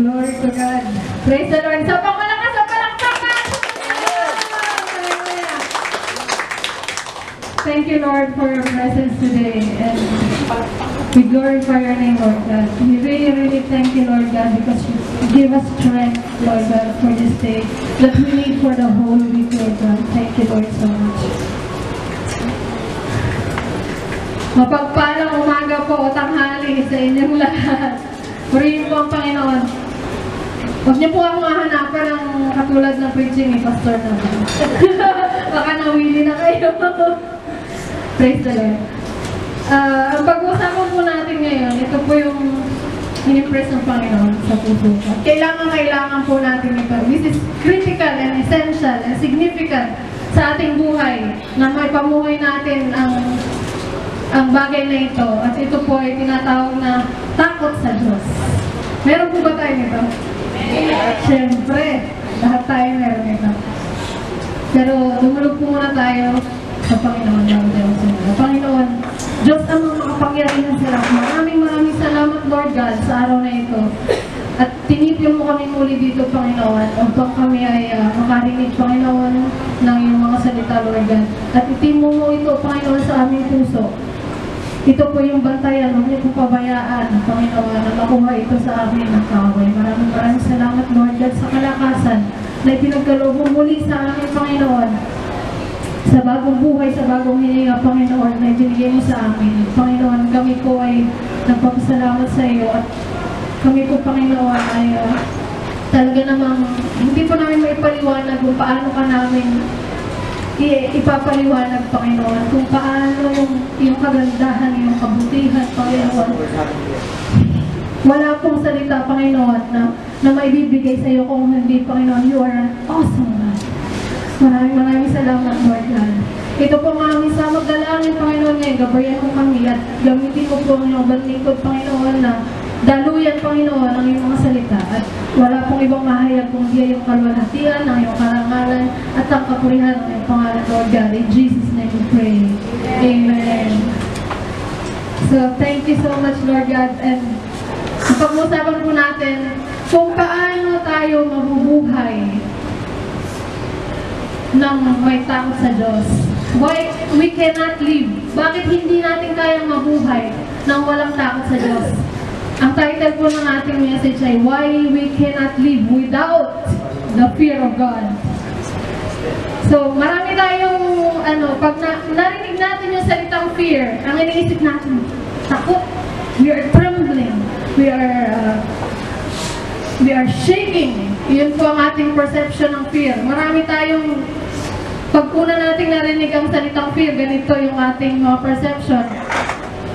Glory to God. Praise the Lord. Sa pamalakas sa palakpakan! Thank you, Lord, for your presence today. And we glorify your name, Lord God. We really, really thank you, Lord God, because you give us strength, Lord God, for this day that we need for the whole week, Lord God. Thank you, Lord, so much. Mapagpalang umaga po o tanghali sa inyong lahat. Purihin po ang Panginoon. Huwag niyo po akong hahanapan ng katulad ng preaching ni Pastor naman. Baka nawili na kayo. Praise the Lord. Ah, ang pag-uusapan po natin ngayon, ito po yung in-impress ng Panginoon sa puso ko. Kailangan, kailangan po natin ito. This is critical and essential and significant sa ating buhay na may pamuhay natin ang ang bagay na ito. At ito po ay tinatawag na takot sa Diyos. Meron po ba tayo nito? Siyempre, lahat tayo meron nito. Pero dumulog po muna tayo sa Panginoon ng Diyos. Panginoon, Diyos ang mga makapangyarihan lahat. Maraming maraming salamat, Lord God, sa araw na ito. At tinipin mo kami muli dito, Panginoon, upang kami ay uh, makarinig, Panginoon, ng iyong mga salita, Lord God. At itimo mo ito, Panginoon, sa aming puso. Ito po yung bantayan, huwag niyo po pabayaan, Panginoon, na makuha ito sa amin ng kaway. Maraming maraming salamat, Lord God, sa kalakasan na ipinagkaloob mo muli sa amin, Panginoon. Sa bagong buhay, sa bagong hininga, Panginoon, na ibinigay mo sa amin. Panginoon, kami po ay nagpapasalamat sa iyo at kami po, Panginoon, ay uh, talaga namang hindi po namin maipaliwanag kung paano ka namin ipapaliwanag, Panginoon, kung paano yung, yung kagandahan, yung kabutihan, Panginoon. Wala pong salita, Panginoon, na, na maibibigay sa iyo kung hindi, Panginoon, you are an awesome God. Maraming maraming salamat, Lord God. Ito po ang aming sa magdalangin, Panginoon, ngayon. Gabayan mo kami at gamitin mo po ang iyong banlingkod, Panginoon, na daluyan, Panginoon, ang iyong mga salita. At wala pong ibang mahayag kung di yung kalwalhatian, ang iyong karangalan, at ang kapurihan ng iyong pangalan, Lord God. In Jesus' name we pray. Amen. So, thank you so much, Lord God. And pag-uusapan po natin kung paano tayo mabubuhay ng may takot sa Diyos. Why we cannot live? Bakit hindi natin kayang mabuhay ng walang takot sa Diyos? Ang title po ng ating message ay Why We Cannot Live Without the Fear of God. So, marami tayong, ano, pag na, narinig natin yung salitang fear, ang iniisip natin, takot. We are trembling. We are, uh, we are shaking. Yun po ang ating perception ng fear. Marami tayong, pag una nating narinig ang salitang fear, ganito yung ating mga perception.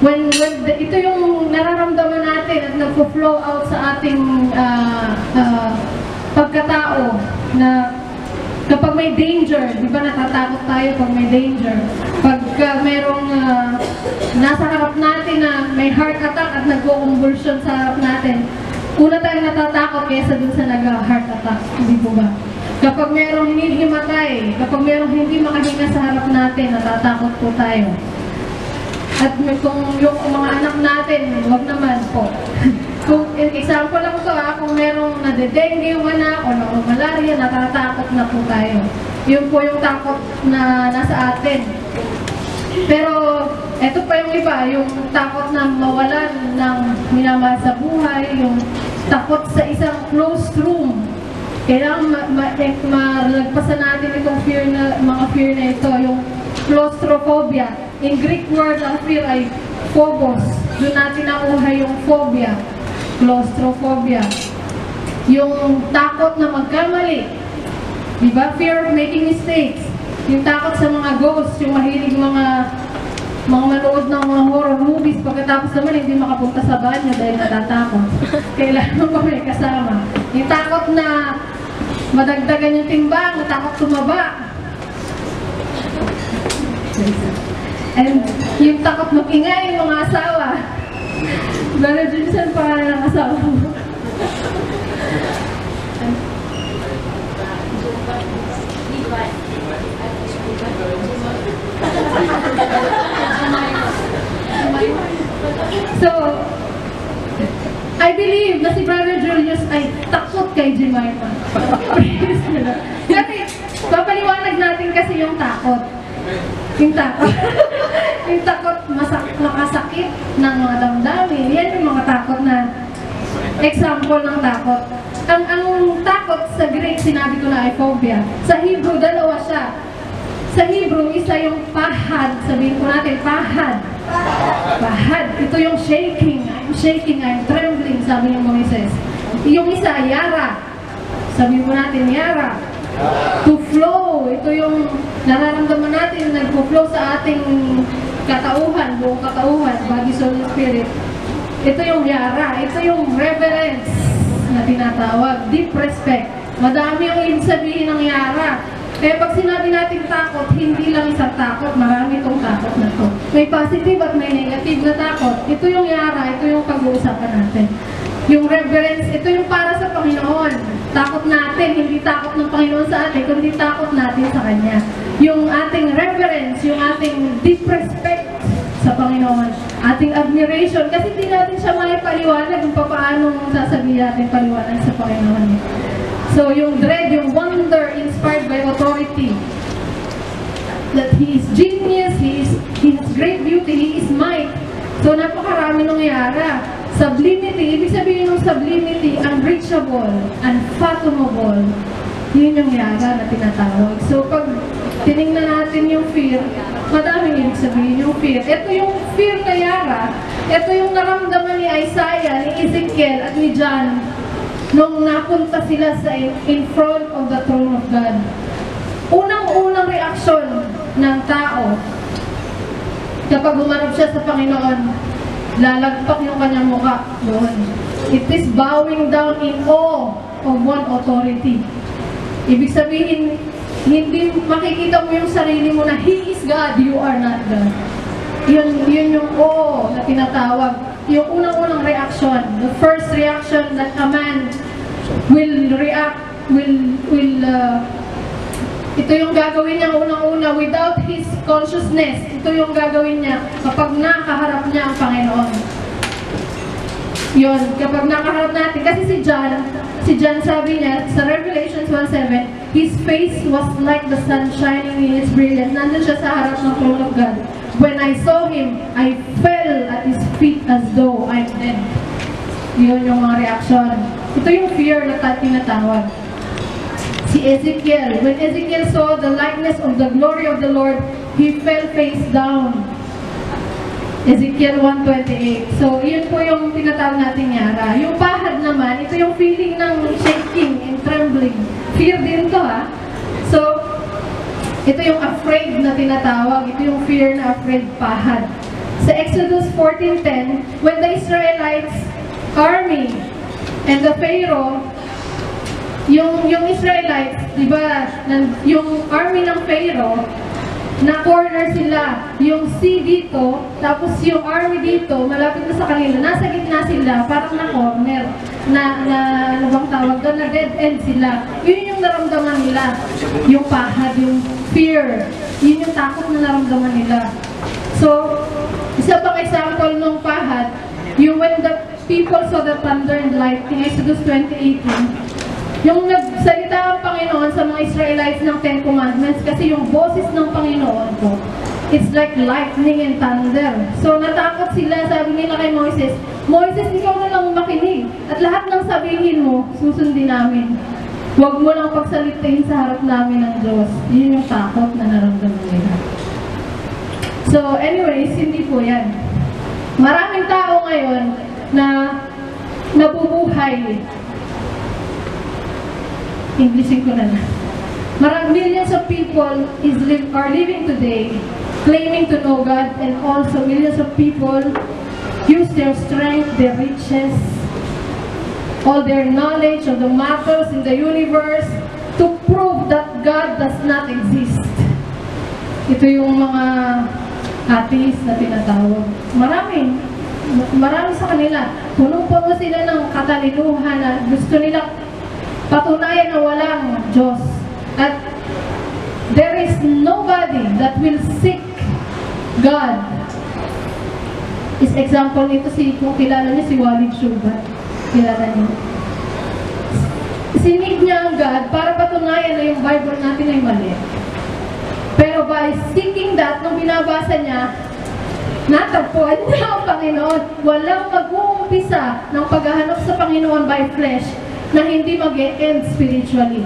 When, when the- ito yung nararamdaman natin at nagpo-flow out sa ating ah, ah, pagkatao na kapag may danger, di ba natatakot tayo pag may danger? Pag ah, merong ah, nasa harap natin na may heart attack at nagko-convulsion sa harap natin, una tayong natatakot kaysa dun sa nag-heart attack, hindi po ba? Kapag merong hinihimatay, kapag merong hindi makahinga sa harap natin, natatakot po tayo. At kung yung mga anak natin, wag naman po. kung example lang to ah, kung merong nade-dengue yung anak o na malaria, natatakot na po tayo. Yun po yung takot na nasa atin. Pero eto pa yung iba, yung takot na mawalan ng minamahal sa buhay, yung takot sa isang closed room. Kailangan ma- ma- eh, malagpasan natin itong fear na, mga fear na ito, yung claustrophobia. In Greek word, ang fear ay phobos. Doon natin nakuha yung phobia, claustrophobia. Yung takot na magkamali. Di ba? Fear of making mistakes. Yung takot sa mga ghosts, yung mahilig mga mga manood ng mga horror movies pagkatapos naman hindi makapunta sa banyo dahil natatakot. Kailangan pa may kasama. Yung takot na madagdagan yung timbang, takot tumaba. And yung takot magingay yung mga asawa. Brother Jensen, pangalan ng asawa mo. So, I believe na si Brother Julius ay takot kay Jemima. Praise the Lord. Kasi, papaliwanag natin kasi yung takot. Yung takot. yung takot masak makasakit ng mga damdamin. Yan yung mga takot na example ng takot. Ang ang takot sa Greek, sinabi ko na ay phobia. Sa Hebrew, dalawa siya. Sa Hebrew, isa yung pahad. Sabihin ko natin, pahad. Pahad. Ito yung shaking. I'm shaking, I'm trembling, sabi ni Moises. Yung isa, yara. Sabihin mo natin, yara. To flow. Ito yung nararamdaman natin, nagpo-flow sa ating katauhan, buong katauhan, body, soul, and spirit. Ito yung yara. Ito yung reverence na tinatawag. Deep respect. Madami yung ibig sabihin ng yara. Kaya pag sinabi natin takot, hindi lang isang takot, marami itong takot na to. May positive at may negative na takot. Ito yung yara, ito yung pag-uusapan natin. Yung reverence, ito yung para sa Panginoon. Takot natin, hindi takot ng Panginoon sa atin, kundi takot natin sa Kanya. Yung ating reverence, yung ating deep respect sa Panginoon, ating admiration, kasi hindi natin siya maipaliwanag kung paano sasabihin natin paliwanag sa Panginoon. So, yung dread, yung wonder inspired by authority. That He is genius, He is, he has great beauty, He is might. So, napakarami nung yara. Sublimity, ibig sabihin ng sublimity, unreachable, unfathomable. Yun yung yara na tinatawag. So, pag tiningnan natin yung fear, madaming ibig sabihin yung fear. Ito yung fear na yara. Ito yung naramdaman ni Isaiah, ni Ezekiel, at ni John nung napunta sila sa in front of the throne of God. Unang-unang reaksyon ng tao kapag humarap siya sa Panginoon, lalagpak yung kanyang mukha doon. It is bowing down in awe of one authority. Ibig sabihin, hindi makikita mo yung sarili mo na He is God, you are not God. Yun, yun yung awe na tinatawag. Yung unang-unang reaction, the first reaction that a man will react, will, will, uh, ito yung gagawin niya unang-una without his consciousness. Ito yung gagawin niya kapag nakaharap niya ang Panginoon. Yun, kapag nakaharap natin, kasi si John, si John sabi niya sa Revelations 1.7, His face was like the sun shining in its brilliance. Nandun siya sa harap ng throne of God. When I saw Him, I fell at His feet as though I'm dead. Yun yung mga reaction. Ito yung fear na tinatawag. Si Ezekiel, when Ezekiel saw the likeness of the glory of the Lord, he fell face down. Ezekiel 1.28. So, yun po yung tinatawag natin yara. Yung pahad naman, ito yung feeling ng shaking and trembling. Fear din to ha. So, ito yung afraid na tinatawag. Ito yung fear na afraid pahad. Sa Exodus 14.10, when the Israelites army and the Pharaoh yung yung Israelites, 'di ba, yung army ng Pharaoh na corner sila, yung sea dito, tapos yung army dito, malapit na sa kanila, nasa gitna sila, parang na corner, na, na ano bang tawag doon, na dead end sila. Yun yung naramdaman nila, yung pahad, yung fear, yun yung takot na naramdaman nila. So, isa pang example ng pahad, yung when the people saw the thunder and lightning, Exodus 2018, yung nagsalita ang Panginoon sa mga Israelites ng Ten Commandments kasi yung boses ng Panginoon po, it's like lightning and thunder. So natakot sila, sabi nila kay Moises, Moises, ikaw na lang makinig. At lahat ng sabihin mo, susundin namin. Huwag mo lang pagsalitain sa harap namin ng Diyos. Yun yung takot na naramdaman nila. So anyways, hindi po yan. Maraming tao ngayon na nabubuhay Englishin ko na na. Marang millions of people is live, are living today claiming to know God and also millions of people use their strength, their riches, all their knowledge of the matters in the universe to prove that God does not exist. Ito yung mga atheist na tinatawag. Maraming, marami sa kanila. Punong-puno sila ng katalinuhan na gusto nila patunayan na walang Diyos. At there is nobody that will seek God. Is example nito si, kung kilala niyo si Walid Shubat. Kilala niyo. Sinig niya ang God para patunayan na yung Bible natin ay mali. Pero by seeking that, nung binabasa niya, natagpuan niya ang Panginoon. Walang mag-uumpisa ng paghahanap sa Panginoon by flesh na hindi mag end spiritually.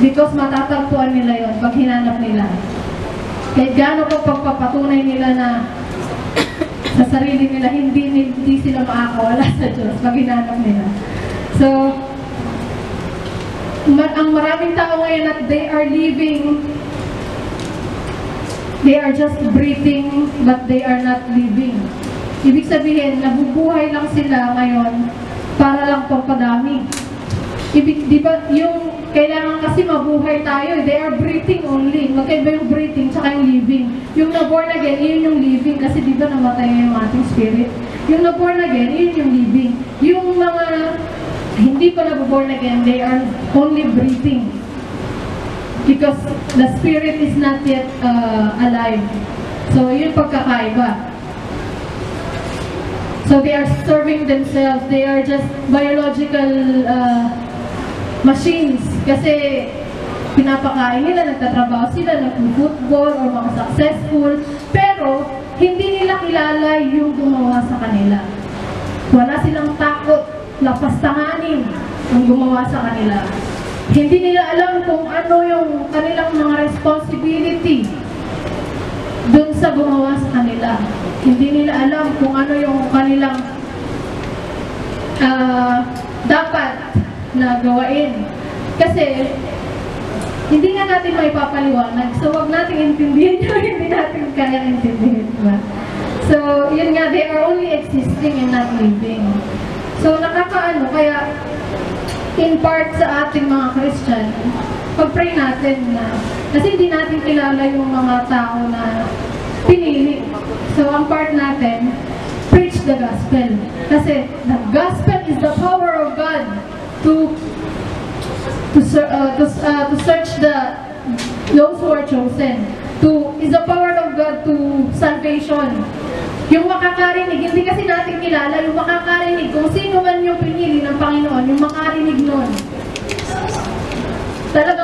Because matatagpuan nila yon pag hinanap nila. Kahit gaano pa pagpapatunay nila na sa sarili nila, hindi, hindi sila makakawala sa Diyos pag hinanap nila. So, ma- ang maraming tao ngayon at they are living they are just breathing but they are not living. Ibig sabihin, nabubuhay lang sila ngayon para lang pampadami. Ibig, di ba, yung kailangan kasi mabuhay tayo, they are breathing only. Magkaiba yung breathing tsaka yung living. Yung na-born again, yun yung living kasi di ba namatay yung ating spirit. Yung na-born again, yun yung living. Yung mga hindi pa na-born again, they are only breathing because the spirit is not yet uh, alive. So, yun pagkakaiba. So, they are serving themselves. They are just biological uh, machines. Kasi, pinapakain nila, nagtatrabaho sila, nag-football or mga successful. Pero, hindi nila kilala yung gumawa sa kanila. Wala silang takot, lapas tanganin ang gumawa sa kanila. Hindi nila alam kung ano yung kanilang mga responsibility dun sa gumawa sa kanila. Hindi nila alam kung ano yung kanilang ah, dapat na gawain. Kasi, hindi nga natin may papaliwanag. So, wag natin intindihin yung hindi natin kaya intindihin. Diba? So, yun nga, they are only existing and not living. So, nakakaano, kaya in part sa ating mga Christian, pag-pray natin na, kasi hindi natin kilala yung mga tao na pinili. So, ang part natin, preach the gospel. Kasi the gospel is the power of God to to, uh, to, uh, to search the those who are chosen. To is the power of God to salvation. Yung makakarinig, hindi kasi natin kilala, yung makakarinig, kung sino man yung pinili ng Panginoon, yung makarinig nun.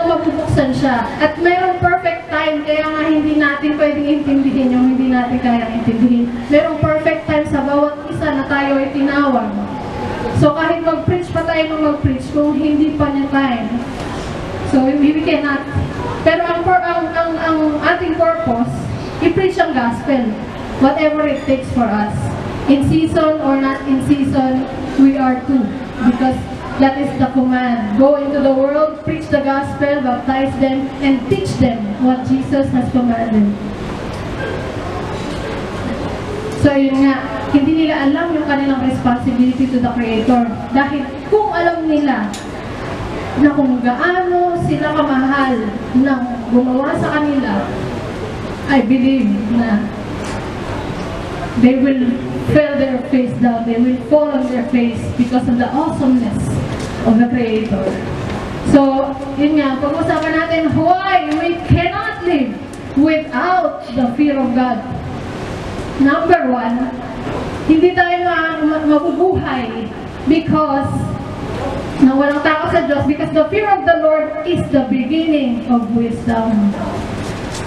Mabubuksan siya. At mayroong perfect time, kaya nga hindi natin pwedeng intindihin yung hindi natin kayang intindihin. Mayroong perfect time sa bawat isa na tayo ay tinawag. So kahit mag-preach pa tayo ng mag-preach, kung hindi pa niya time, so we, we cannot. Pero ang, ang, ang, ang ating purpose, i-preach ang gospel. Whatever it takes for us. In season or not in season, we are too. Because that is the command. Go into the world, preach the gospel, baptize them, and teach them what Jesus has commanded. So yun nga, hindi nila alam yung kanilang responsibility to the Creator. Dahil kung alam nila na kung gaano sila kamahal ng gumawa sa kanila, I believe na they will fell their face down, they will fall on their face because of the awesomeness of the Creator. So, yun nga, pag-usapan natin why we cannot live without the fear of God. Number one, hindi tayo ma- ma- mabubuhay because na walang takot sa Diyos because the fear of the Lord is the beginning of wisdom.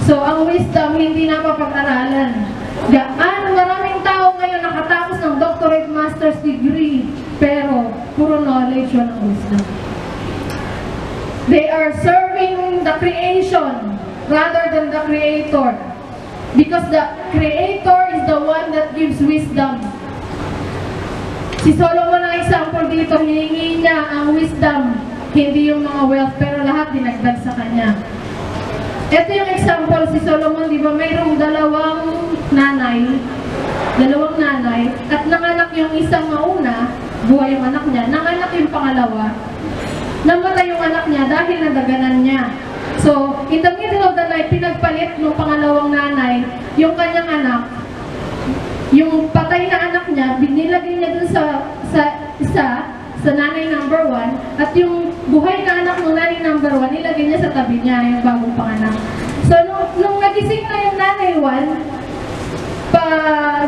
So, ang wisdom hindi napapag-aralan. Gaano maraming tao ngayon nakatapos ng doctorate master's degree pero puro knowledge yun ang wisdom. They are serving the creation rather than the creator. Because the creator is the one that gives wisdom. Si Solomon ang example dito, hiningi niya ang wisdom, hindi yung mga wealth, pero lahat dinagdag sa kanya. Ito yung example, si Solomon, di ba, mayroong dalawang nanay, dalawang nanay, at nanganak yung isang mauna, buhay yung anak niya, nanganak yung pangalawa, namatay yung anak niya dahil nadaganan niya. So, in the middle of the night, pinagpalit ng pangalawang nanay yung kanyang anak. Yung patay na anak niya, binilagay niya dun sa, sa isa, sa nanay number one, at yung buhay na anak ng nanay number one, nilagay niya sa tabi niya, yung bagong panganak. So, nung, nung nagising na yung nanay one, pa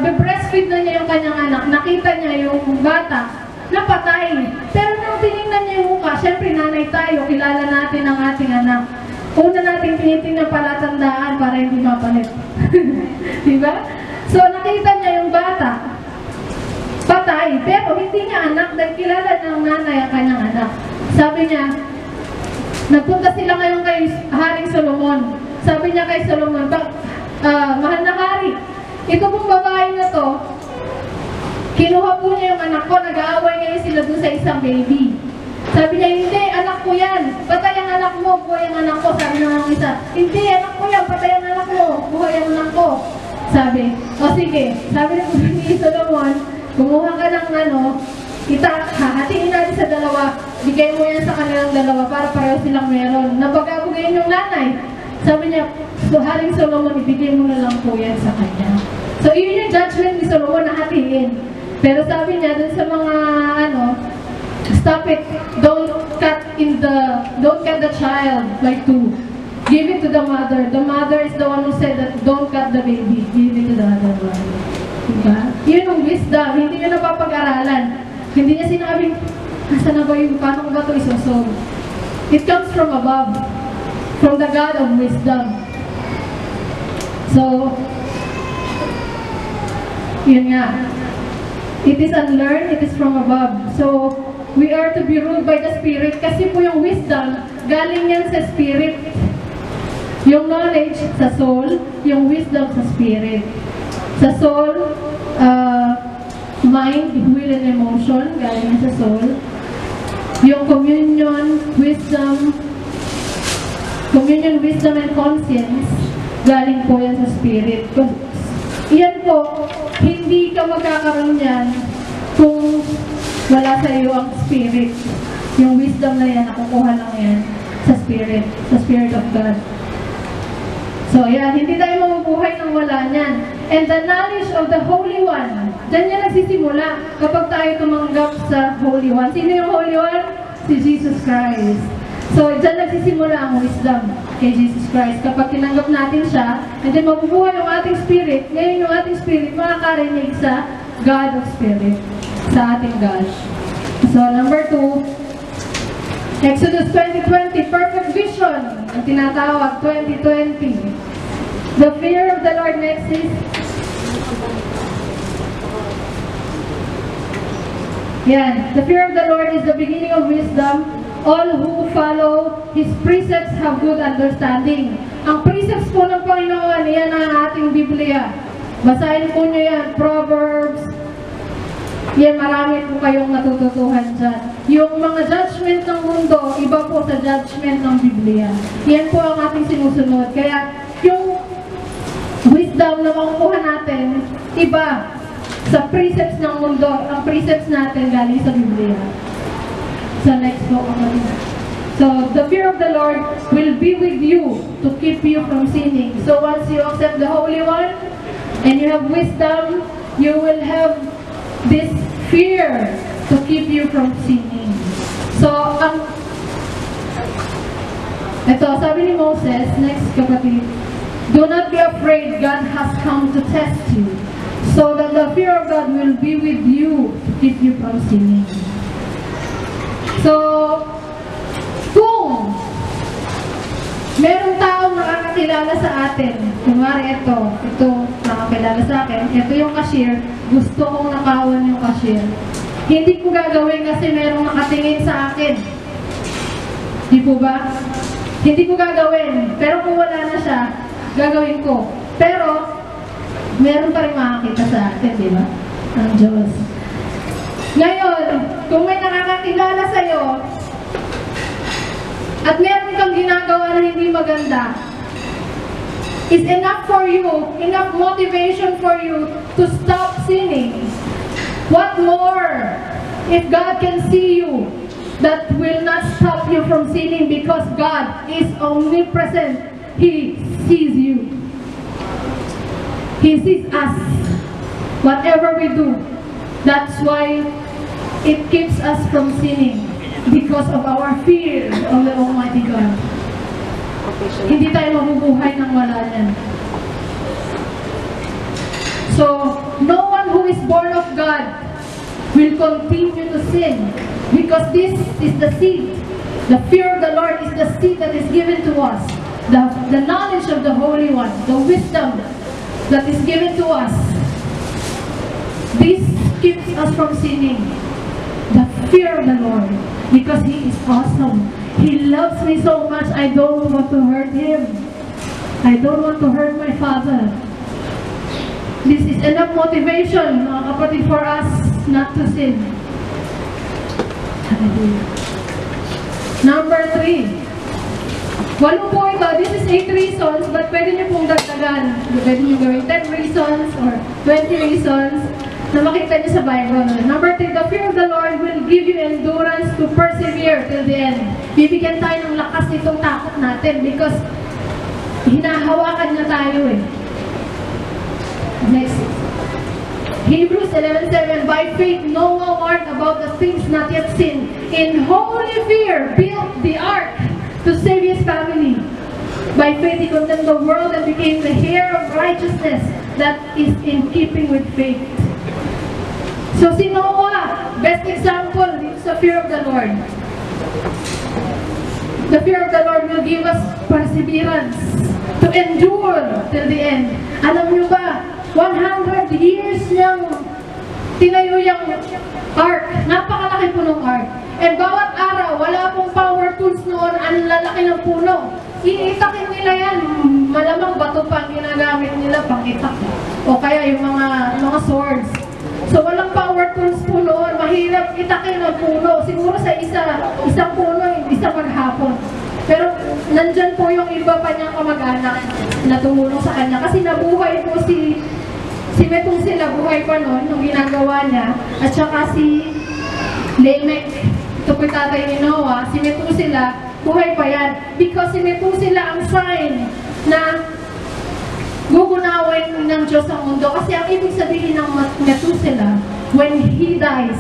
breastfeed na niya yung kanyang anak, nakita niya yung bata napatay. Pero nung tinignan niya yung mukha, syempre nanay tayo, kilala natin ang ating anak. Una natin tinitingnan palatandaan para hindi mapalit. Di ba? So nakita niya yung bata, patay, pero hindi niya anak dahil kilala ng nanay ang kanyang anak. Sabi niya, nagpunta sila ngayon kay Haring Solomon. Sabi niya kay Solomon, ah, mahal na hari, ito pong babae na to, kinuha po niya yung anak ko, nag-aaway ngayon sila doon sa isang baby. Sabi niya, hindi, anak ko yan. Patay ang anak mo, buhay ang anak ko. Sabi ng isa, hindi, anak ko yan, patay ang anak mo, buhay ang anak ko. Sabi, o sige, sabi ng ni Solomon, kumuha ka ng ano, kita, hahatiin natin sa dalawa, bigay mo yan sa kanilang dalawa para pareho silang meron. Napag-abugayin yung nanay. Sabi niya, so Haring Solomon, ibigay mo na lang po yan sa kanya. So, yun yung judgment ni Solomon na hatiin. Pero sabi niya, dun sa mga, ano, stop it, don't cut in the, don't cut the child like two. Give it to the mother. The mother is the one who said that don't cut the baby. Give it to the other one. Diba? Yun yung wisdom. Hindi nyo napapag-aralan. Hindi niya sinabing, nasa na ba yung, paano ba ito isosolve? It comes from above. From the God of wisdom. So, yun nga. It is unlearned, it is from above. So, we are to be ruled by the Spirit kasi po yung wisdom, galing yan sa Spirit. Yung knowledge sa soul, yung wisdom sa Spirit. Sa soul, uh, mind, will, and emotion, galing sa soul. Yung communion, wisdom, communion, wisdom, and conscience, galing po yan sa Spirit. Yan po, hindi ka magkakaroon yan kung wala sa iyo ang Spirit. Yung wisdom na yan, nakukuha lang yan sa Spirit, sa Spirit of God. So, yan, hindi tayo mabubuhay nang wala niyan. And the knowledge of the Holy One, dyan yan nagsisimula kapag tayo tumanggap sa Holy One. Sino yung Holy One? Si Jesus Christ. So, dyan nagsisimula ang wisdom kay Jesus Christ. Kapag tinanggap natin siya, and then mabubuhay yung ating spirit, ngayon yung ating spirit makakarinig sa God of Spirit, sa ating God. So, number two, Exodus 2020, perfect vision, ang tinatawag 2020. The fear of the Lord next is Yan. The fear of the Lord is the beginning of wisdom. All who follow His precepts have good understanding. Ang precepts po ng Panginoon, yan ang ating Biblia. Basahin po nyo yan, Proverbs. Yan, marami po kayong natututuhan dyan. Yung mga judgment ng mundo, iba po sa judgment ng Biblia. Yan po ang ating sinusunod. Kaya, yung wisdom na makukuha natin, iba sa precepts ng mundo, ang precepts natin galing sa Biblia. Sa next So, the fear of the Lord will be with you to keep you from sinning. So, once you accept the Holy One, and you have wisdom, you will have this fear to keep you from sinning. So, ang ito, sabi ni Moses, next kapatid, Do not be afraid, God has come to test you, so that the fear of God will be with you to keep you from sinning. So, kung merong taong nakakakilala sa atin, kunwari ito, ito nakakilala sa akin, ito yung cashier, gusto kong nakawan yung cashier. Hindi ko gagawin kasi merong nakatingin sa akin. Di po ba? Hindi ko gagawin. Pero kung wala na siya, gagawin ko. Pero, meron pa rin makakita sa atin, di ba? Ang Diyos. Ngayon, kung may nakakakilala sa'yo, at meron kang ginagawa na hindi maganda, is enough for you, enough motivation for you to stop sinning. What more if God can see you that will not stop you from sinning because God is omnipresent. He sees you. He sees us. Whatever we do. That's why it keeps us from sinning because of our fear of the Almighty God. Hindi tayo mabubuhay ng wala niyan. So, no one who is born of God will continue to sin. Because this is the seed. The fear of the Lord is the seed that is given to us. The, the knowledge of the Holy One, the wisdom that is given to us. This keeps us from sinning. Fear of the Lord. Because He is awesome. He loves me so much, I don't want to hurt Him. I don't want to hurt my Father. This is enough motivation, mga kapatid, for us not to sin. Number three. Walo po ito. This is 8 reasons, but pwede niyo pong dagdagan. Pwede niyo gawin 10 reasons or 20 reasons na makita niyo sa Bible. Number 3, the fear of the Lord will give you endurance to persevere till the end. Bibigyan tayo ng lakas nitong takot natin because hinahawakan niya tayo eh. Next. Hebrews 11:7 By faith Noah warned about the things not yet seen. In holy fear built the ark to save his family. By faith he condemned the world and became the heir of righteousness that is in keeping with faith. So si Noah, best example sa fear of the Lord. The fear of the Lord will give us perseverance to endure till the end. Alam nyo ba, 100 years niyang tinayo yung ark. Napakalaki po ng ark. And bawat araw, wala pong power tools noon, ang lalaki ng puno. Iitakin nila yan. Malamang bato pa ang ginagamit nila pang itak. O kaya yung mga, mga swords. So walang power tools po noon. Mahirap itakin ang puno. Siguro sa isa, isang puno, isang maghapon. Pero nandyan po yung iba pa niyang kamag-anak na tumulong sa kanya. Kasi nabuhay po si si Methuselah buhay pa noon nung ginagawa niya. At saka si Lamech, ito po tatay ni Noah, si Methuselah, buhay pa yan. Because si Methuselah ang sign na ng Diyos ang mundo. Kasi ang ibig sabihin ng Methuselah, when he dies,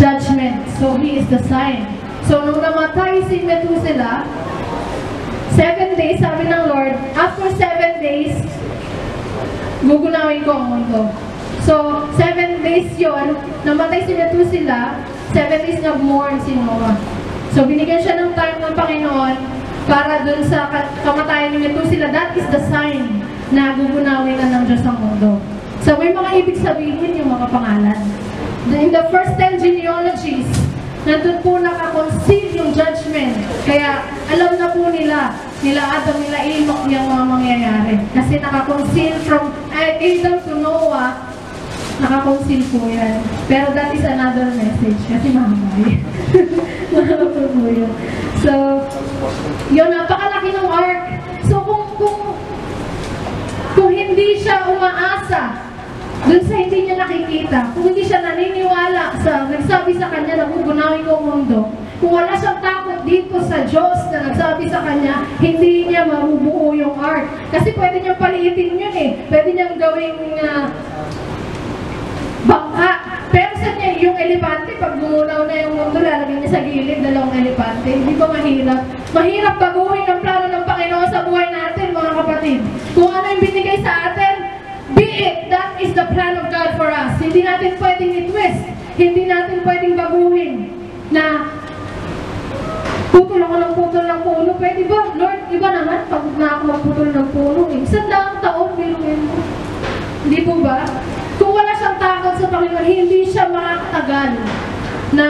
judgment. So he is the sign. So nung namatay si Methuselah, seven days, sabi ng Lord, after seven days, gugunawin ko ang mundo. So, seven days yon namatay si Methuselah, seven days nag-mourn si Noah. So, binigyan siya ng time ng Panginoon para dun sa ka- kamatayan ni Methuselah. That is the sign na gugunawin na ng Diyos ang mundo. So, may mga ibig sabihin yung mga pangalan. In the first 10 genealogies, nandun po nakakonceal yung judgment. Kaya alam na po nila, nila Adam, nila Enoch yung mga mangyayari. Kasi nakakonceal from Adam to Noah, nakakonceal po yan. Pero that is another message. Kasi mahamay. Mahaba po yun. So, yun, napakalaki ng ark. So, kung, kung hindi siya umaasa doon sa hindi niya nakikita, kung hindi siya naniniwala sa, nagsabi sa kanya na bugunawin ko mundo, kung wala siyang takot dito sa Diyos na nagsabi sa kanya, hindi niya mabubuo yung art. Kasi pwede niyang paliitin yun eh. Pwede niyang gawing ah, bangka. Pero sa niya, yung elepante, pag gumunaw na yung mundo, lalagyan niya sa gilid, dalawang elepante. Hindi ba mahirap? Mahirap baguhin ang plano sa buhay natin, mga kapatid. Kung ano yung binigay sa atin, be it, that is the plan of God for us. Hindi natin pwedeng i-twist. Hindi natin pwedeng baguhin na putol ako ng putol ng puno. Pwede ba? Lord, iba naman, pag na ako magputol ng puno, eh. Isang daang taon, biruin mo. Hindi po ba? Kung wala siyang takot sa Panginoon, hindi siya makakatagal na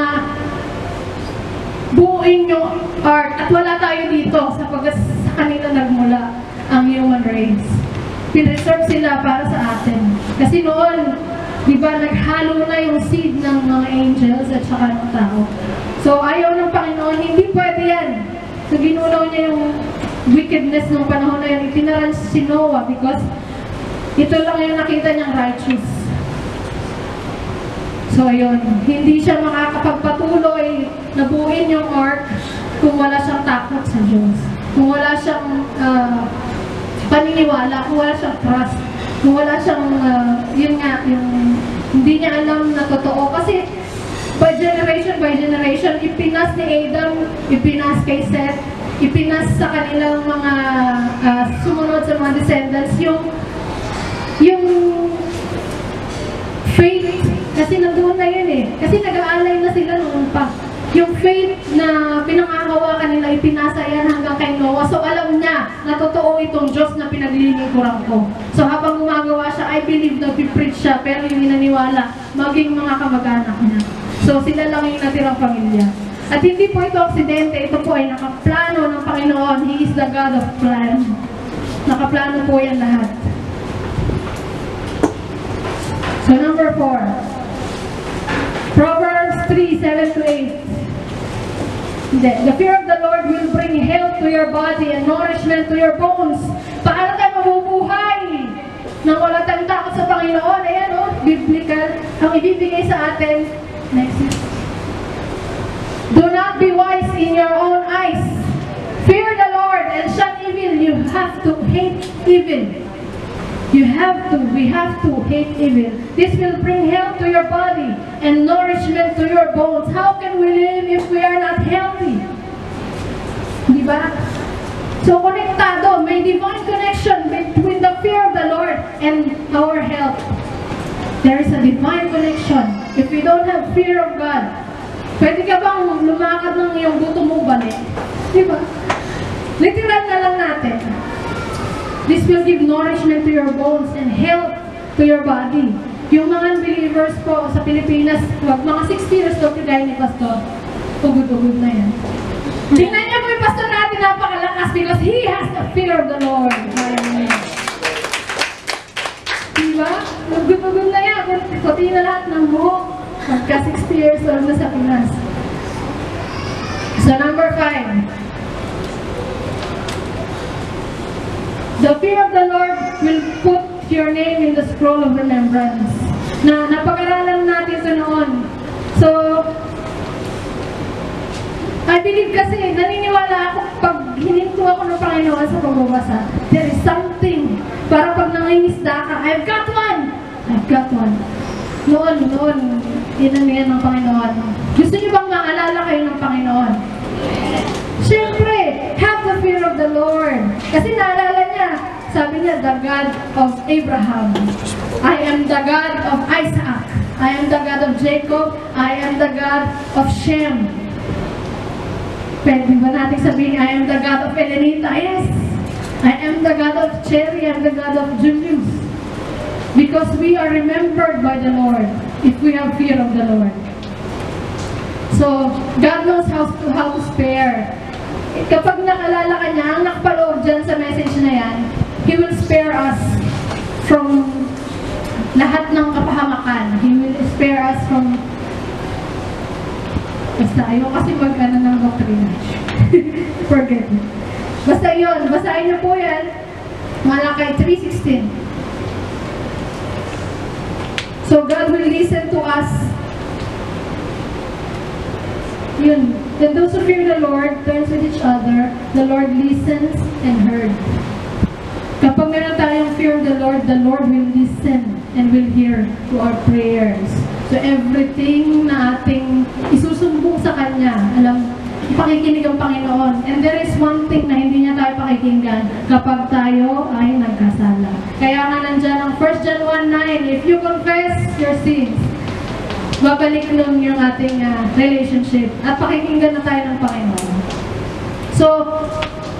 buuin yung art. At wala tayo dito sa kanila nagmula ang human race. Pinreserve sila para sa atin. Kasi noon, di ba, naghalo na yung seed ng mga angels at saka ng tao. So, ayaw ng Panginoon, hindi pwede yan. So, ginunaw niya yung wickedness ng panahon na yan. Itinaran si Noah because ito lang yung nakita niyang righteous. So, ayun. Hindi siya makakapagpatuloy na buuin yung ark kung wala siyang takot sa Diyos. Kung wala siyang ah, paniniwala, kung wala siyang trust, kung wala siyang, ah, yun nga, yung hindi niya alam na totoo. Kasi, by generation by generation, ipinas ni Adam, ipinas kay Seth, ipinas sa kanilang mga ah, sumunod sa mga descendants, yung yung faith, kasi nandoon na yun eh. Kasi nag-aalay na sila pa. Yung faith na pinangahawakan nila, ipinasa yan hanggang kay Noah. So alam niya na totoo itong Diyos na pinaglilingkuran ko. So habang gumagawa siya, I believe na preach siya, pero hindi naniwala maging mga kamag-anak niya. So sila lang yung natirang pamilya. At hindi po ito aksidente, ito po ay nakaplano ng Panginoon. He is the God of plan. Nakaplano po yan lahat. So number four. Proverbs 3, 7 to 8. Hindi. The fear of the Lord will bring health to your body and nourishment to your bones. Paano tayo mabubuhay? Nang wala tayong takot sa Panginoon. Ayan o, oh, biblical. Ang ibibigay sa atin. Next. Do not be wise in your own eyes. Fear the Lord and shun evil. You have to hate evil. You have to, we have to hate evil. This will bring health to your body and nourishment to your bones. How can we live if we are not healthy? Di ba? So, konektado, may divine connection between the fear of the Lord and our health. There is a divine connection. If we don't have fear of God, pwede ka bang lumakad ng iyong buto mo balik? Di ba? Literal na lang natin. This will give nourishment to your bones and health to your body. Yung mga unbelievers po sa Pilipinas, wag mga 60 years old kagaya ni Pastor, ugod-ugod na yan. Tingnan niyo po yung pastor natin, napakalakas because he has the fear of the Lord. Niya. Diba? Ugod-ugod na yan. Puti na lahat ng buhok. Magka 60 years old na sa Pinas. So number 5. The fear of the Lord will put your name in the scroll of remembrance. Na napag-aralan natin ito noon. So, I believe kasi, naniniwala ako pag hininto ako ng Panginoon sa pagbabasa, there is something. Para pag nangingisda ka, I've got one! I've got one. Noon, noon, inano yan ng Panginoon. Gusto niyo bang maalala kayo ng Panginoon? Siyempre, have the fear of the Lord. Kasi naalala niya, sabi niya, the God of Abraham. I am the God of Isaac. I am the God of Jacob. I am the God of Shem. Pwede ba natin sabihin, I am the God of Elenita? Yes. I am the God of Cherry. I am the God of Julius. Because we are remembered by the Lord if we have fear of the Lord. So, God knows how to, how to spare. Kapag nakalala ka niya, ang nakapaloob dyan sa message na yan, He will spare us from lahat ng kapahamakan. He will spare us from Basta, ayaw kasi mag-ano ng doctrine. Forget it. Basta yun, basahin niyo po yan. Malakay 3.16. So God will listen to us. Yun. Then those who fear the Lord turns with each other. The Lord listens and heard. Kapag meron tayong fear of the Lord, the Lord will listen and will hear to our prayers. So everything na ating isusumbong sa Kanya, alam, pakikinig ang Panginoon. And there is one thing na hindi niya tayo pakikinggan kapag tayo ay nagkasala. Kaya nga nandyan ang 1 John 1.9, if you confess your sins, babalik nun yung ating uh, relationship at pakikinggan na tayo ng Panginoon. So,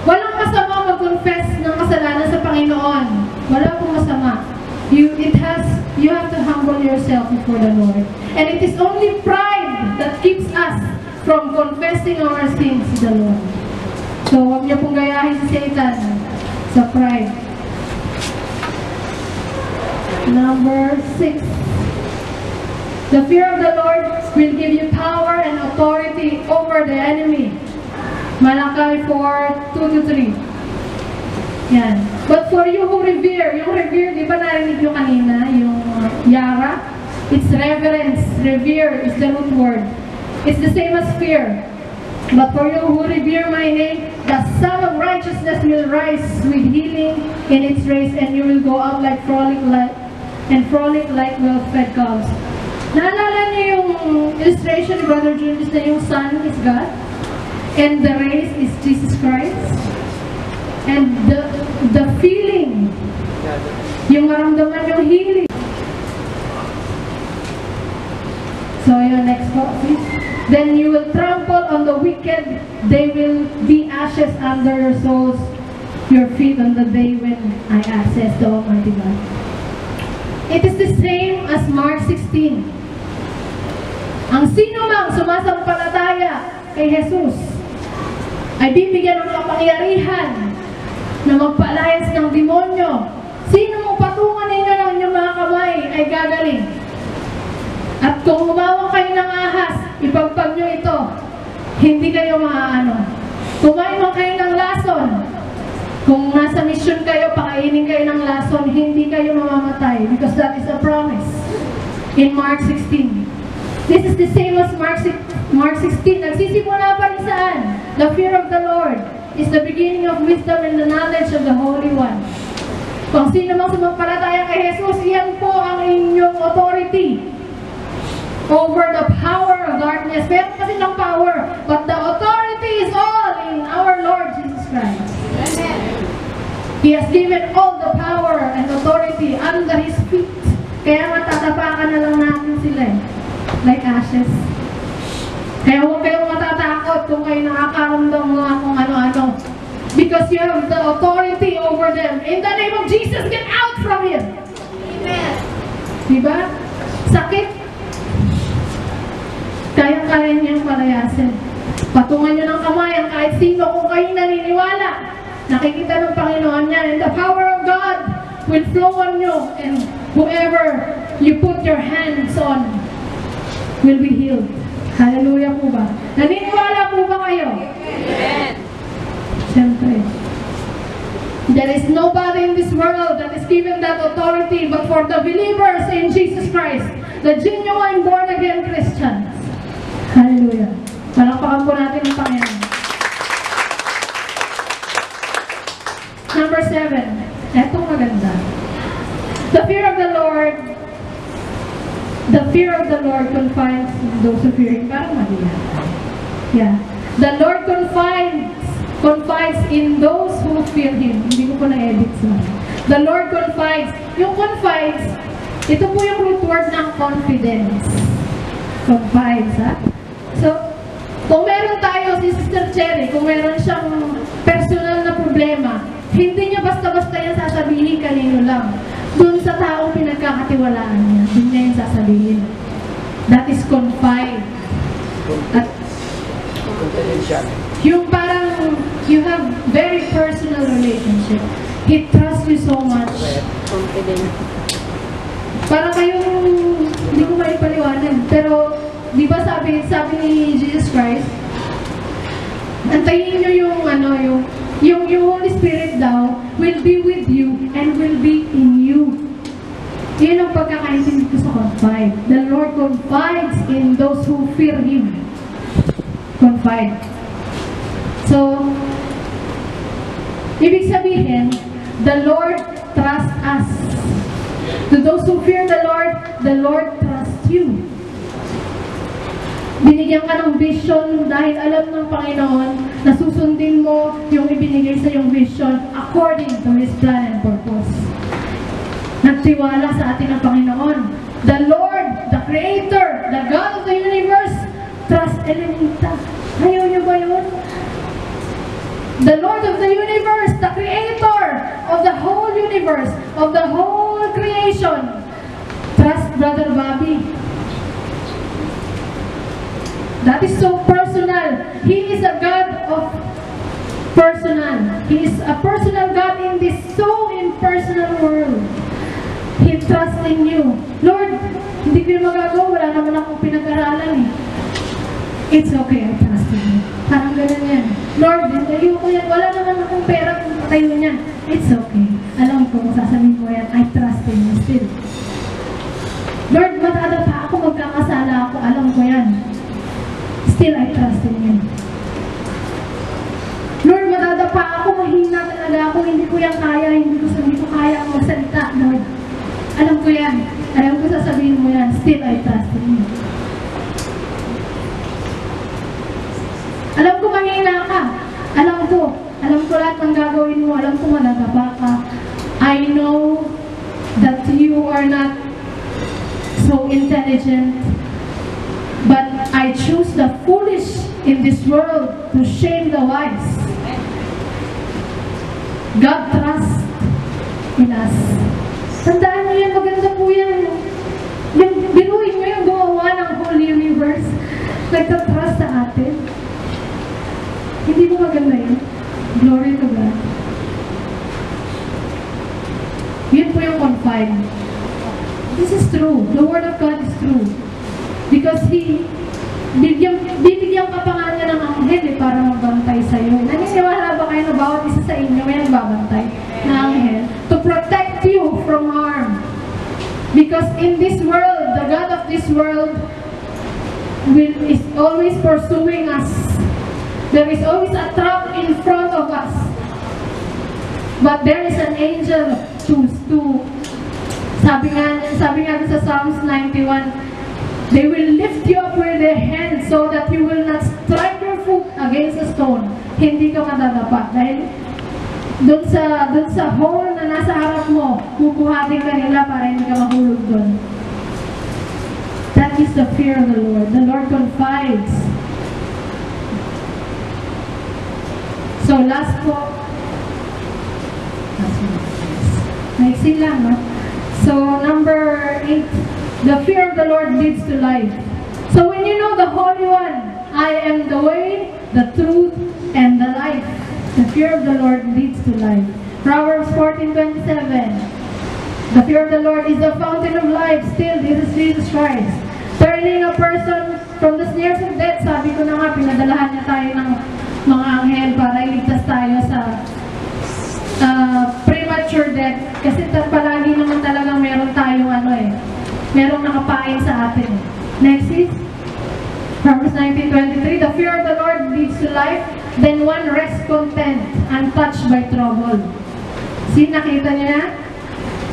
walang masama mag-confess ng kasalanan sa Panginoon. Wala pong masama. You, it has, you have to humble yourself before the Lord. And it is only pride that keeps us from confessing our sins to the Lord. So, huwag niyo pong gayahin si Satan sa pride. Number six. The fear of the Lord will give you power and authority over the enemy. Malakay 4, 2 to 3. Yan. But for you who revere, yung revere, di ba narinig nyo kanina, yung yara? It's reverence. Revere is the root word. It's the same as fear. But for you who revere my name, the Son of Righteousness will rise with healing in its race, and you will go out like frolic like, and frolic like well-fed calves. Naalala niyo yung illustration ni Brother Julius na yung sun is God and the race is Jesus Christ? And the the feeling, yung maramdaman yung healing. So your next quote, please. Then you will trample on the wicked. They will be ashes under your soles, your feet on the day when I access the Almighty God. It is the same as Mark 16. Ang sino mang sumasampalataya kay Jesus ay bibigyan ng kapangyarihan na magpaalayas ng demonyo. Sino mong patungan ninyo ng inyong mga kamay ay gagaling. At kung humawak kayo ng ahas, ipagpag nyo ito, hindi kayo maaano. Kumain man kayo ng lason, kung nasa mission kayo, pakainin kayo ng lason, hindi kayo mamamatay because that is a promise in Mark 16. This is the same as Mark, 6 Mark 16. Nagsisimula pa rin saan? The fear of the Lord is the beginning of wisdom and the knowledge of the Holy One. Kung sino mang sumampalataya kay Jesus, yan po ang inyong authority over the power of darkness. Meron kasi ng power, but the authority is all in our Lord Jesus Christ. He has given all the power and authority under His feet. Kaya matatapakan na lang natin sila eh. Like ashes. Kaya huwag kayong matatakot kung kayo nakakaramdam mga kung ano-ano. Because you have the authority over them. In the name of Jesus, get out from Him! Amen. Diba? Sakit. Kaya-kaya niyang palayasin. Patungan niyo ng kamayan kahit sino kung kayo naniniwala. Nakikita ng Panginoon niya. And the power of God will flow on you. And whoever you put your hands on will be healed. Hallelujah po ba? Naniniwala po ba kayo? Amen. Siyempre. There is nobody in this world that is given that authority but for the believers in Jesus Christ, the genuine born-again Christians. Hallelujah. Palakpakan po natin ang Panginoon. Number seven. Etong maganda. The fear of the Lord The fear of the Lord confines those who fear Him. Parang mali yan. Yeah. The Lord confines confides in those who fear Him. Hindi ko po na-edit sa The Lord confides. Yung confides, ito po yung root word ng confidence. Confides, ha? So, kung meron tayo, si Sister Cherry, kung meron siyang personal na problema, hindi niya basta-basta yan sasabihin kanino lang. Doon sa taong pinagkakatiwalaan niya, doon niya yung sasabihin. That is confide. At yung parang you have very personal relationship. He trusts you so much. Parang kayong, hindi ko maipaliwanag, pero di ba sabi, sabi ni Jesus Christ, antayin nyo yung ano, yung, yung, yung Holy Spirit daw will be with you and will be in you. Yun ang pagkakaintindi ko sa confide. The Lord confides in those who fear Him. Confide. So, ibig sabihin, the Lord trusts us. To those who fear the Lord, the Lord trusts you. Binigyan ka ng vision dahil alam ng Panginoon na susundin mo yung ibinigay sa yung vision according to His plan and purpose. Nagtiwala sa atin ang Panginoon. The Lord, the Creator, the God of the universe, trust Elenita. Ayaw niyo ba yun? The Lord of the universe, the Creator of the whole universe, of the whole creation. Trust Brother Bobby. That is so personal. He is a God of personal. He is a personal God in this so impersonal world. He trusts in you. Lord, hindi ko yung magagawa. Wala naman akong pinag-aralan eh. It's okay, I trust in you. Parang ganun yan. Lord, ayoko yan. Wala naman akong pera kung patayo niyan. It's okay. Alam ko kung sasabihin mo yan, I trust in you still. Lord, matada pa ako, magkakasala ako. Alam ko yan. Still, I trust in you. Lord, madadapa ako, mahina talaga ako, hindi ko yan kaya, hindi ko hindi ko kaya ang magsalita, Lord. Alam ko yan. Alam ko sasabihin mo yan. Still, I trust in you. Alam ko mahina ka. Alam ko. Alam ko lahat ng gagawin mo. Alam ko madadapa ka. I know that you are not so intelligent. But I choose the foolish in this world to shame the wise. God trusts in us. Tandaan niyo yan, maganda po yan. Yung, binuhin niyo yung gumawa ng whole universe. Nagtatrust sa atin. Hindi mo maganda yun? Glory to God. Yun po yung confide. This is true. The Word of God is true. Because He, bigyan, bibigyan ka pa nga niya ng anghel eh, para magbantay sa'yo. Naniniwala ba kayo na bawat isa sa inyo may nagbabantay na anghel? To protect you from harm. Because in this world, the God of this world will, is always pursuing us. There is always a trap in front of us. But there is an angel to, to sabi nga, sabi nga sa Psalms 91, they will lift you up with their hands so that you will not strike your foot against a stone. Hindi ka madadapa. Dahil doon sa, doon sa hole na nasa harap mo, kukuhatin ka nila para hindi ka mahulog doon. That is the fear of the Lord. The Lord confides. So last po, last one. Maiksi lang, no? So number eight, the fear of the Lord leads to life. So when you know the Holy One, I am the way, the truth, and the life. The fear of the Lord leads to life. Proverbs 14:27. The fear of the Lord is the fountain of life. Still, this is Jesus Christ. Turning a person from the snares of death. Sabi ko na nga, pinadalahan niya tayo ng mga anghel para iligtas tayo sa uh, premature death. Kasi palagi naman talaga meron tayong ano eh, merong nakapain sa atin. Next is, Proverbs 19.23, The fear of the Lord leads to life, then one rests content, untouched by trouble. See, nakita niyo na?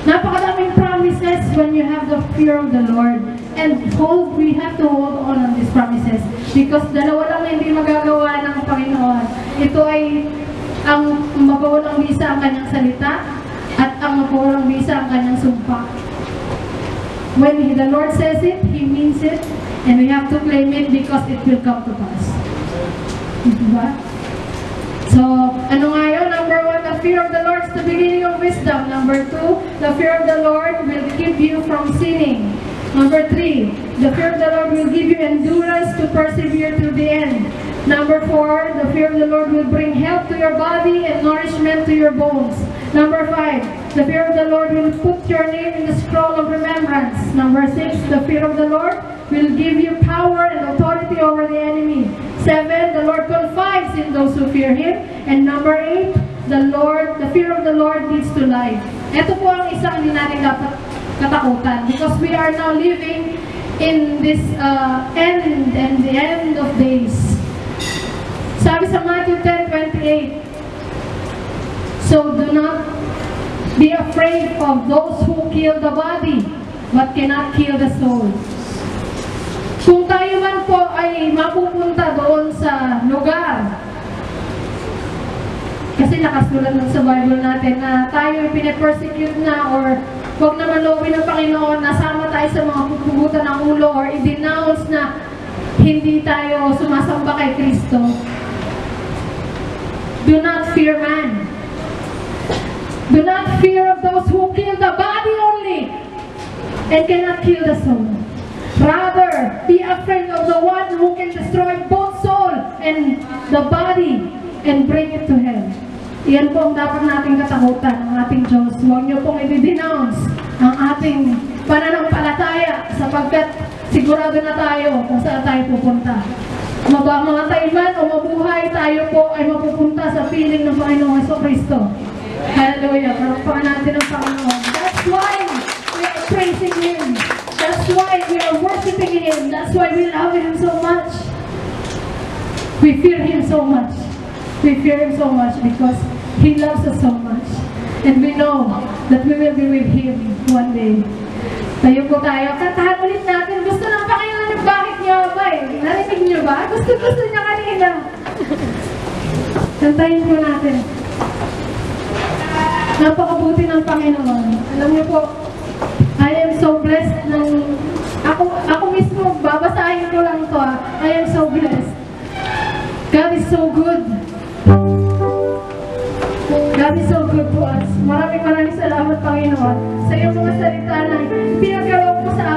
Napakadaming promises when you have the fear of the Lord. And hold, we have to hold on on these promises. Because dalawa lang hindi magagawa ng Panginoon. Ito ay ang mabawalang bisa ang kanyang salita at ang mabawalang bisa ang kanyang sumpa. When the Lord says it, He means it, and we have to claim it because it will come to pass. Diba? So, ano nga yun? Number one, the fear of the Lord is the beginning of wisdom. Number two, the fear of the Lord will keep you from sinning. Number three, the fear of the Lord will give you endurance to persevere to the end. Number four, the fear of the Lord will bring health to your body and nourishment to your bones. Number five, the fear of the Lord will put your name in the scroll of remembrance. Number six, the fear of the Lord will give you power and authority over the enemy. Seven, the Lord confides in those who fear Him. And number eight, the Lord, the fear of the Lord leads to life. Ito po ang isang hindi natin dapat katakutan because we are now living in this uh, end and the end of days. Sabi sa Matthew 10:28, So do not be afraid of those who kill the body, but cannot kill the soul. Kung tayo man po ay mapupunta doon sa lugar, kasi nakasulat nun sa Bible natin na tayo ay pinapersecute na or wag naman loobin ng Panginoon, nasama tayo sa mga pupugutan ng ulo or i-denounce na hindi tayo sumasamba kay Kristo. Do not fear man. Do not fear of those who kill the body only and cannot kill the soul. Rather, be afraid of the one who can destroy both soul and the body and bring it to hell. Iyan po ang dapat nating katakutan ng ating Diyos. Huwag niyo pong i-denounce ang ating pananampalataya sapagkat sigurado na tayo kung saan tayo pupunta. Maba, mga taiman o mabuhay, tayo po ay mapupunta sa piling ng Panginoong Kristo. Hallelujah. Palakpakan natin ang Panginoon. That's why we are praising Him. That's why we are worshiping Him. That's why we love Him so much. We fear Him so much. We fear Him so much because He loves us so much. And we know that we will be with Him one day. Tayo po tayo. Kantahan ulit natin. Gusto ng Panginoon bakit niyo ba eh. Narinig niyo ba? Gusto gusto niya kanina. Kantahin po natin. Napakabuti ng Panginoon. Alam niyo po, I am so blessed ng... Ako, ako mismo, babasahin ko lang to. Ah. I am so blessed. God is so good. God is so good to us. Maraming maraming salamat, Panginoon, sa iyong mga salita na pinagkaroon mo sa